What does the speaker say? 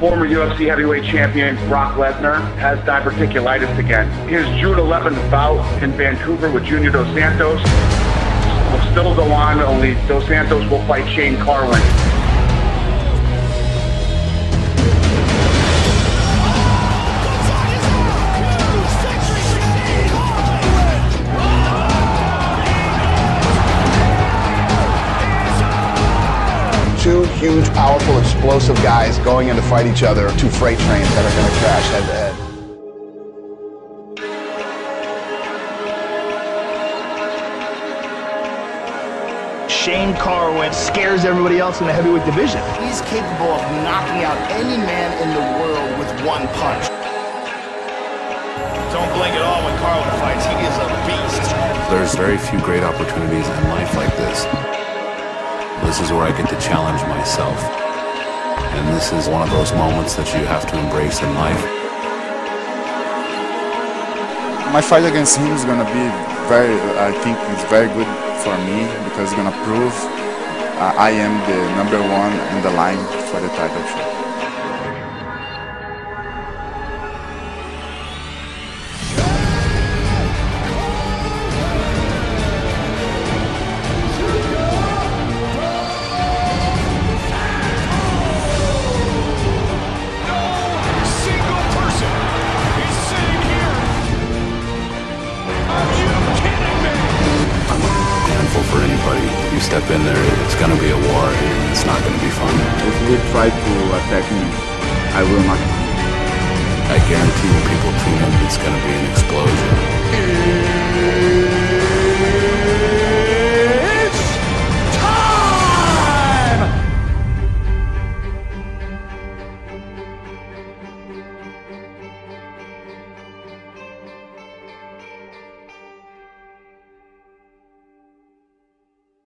Former UFC heavyweight champion Brock Lesnar has diverticulitis again. His June 11th bout in Vancouver with Junior Dos Santos will still go on, only Dos Santos will fight Shane Carwin. Huge, powerful, explosive guys going in to fight each other, two freight trains that are going to crash head to head. Shane Carwin scares everybody else in the heavyweight division. He's capable of knocking out any man in the world with one punch. Don't blink at all when Carwin fights. He is a beast. There's very few great opportunities in life like this. This is where I get to challenge myself. And this is one of those moments that you have to embrace in life. My fight against him is gonna be very, I think it's very good for me because it's gonna prove uh, I am the number one in the line for the title shot. You step in there, it's gonna be a war, and it's not gonna be fun. If he try to attack me, I will not. I guarantee when people tune in, it's gonna be an explosion.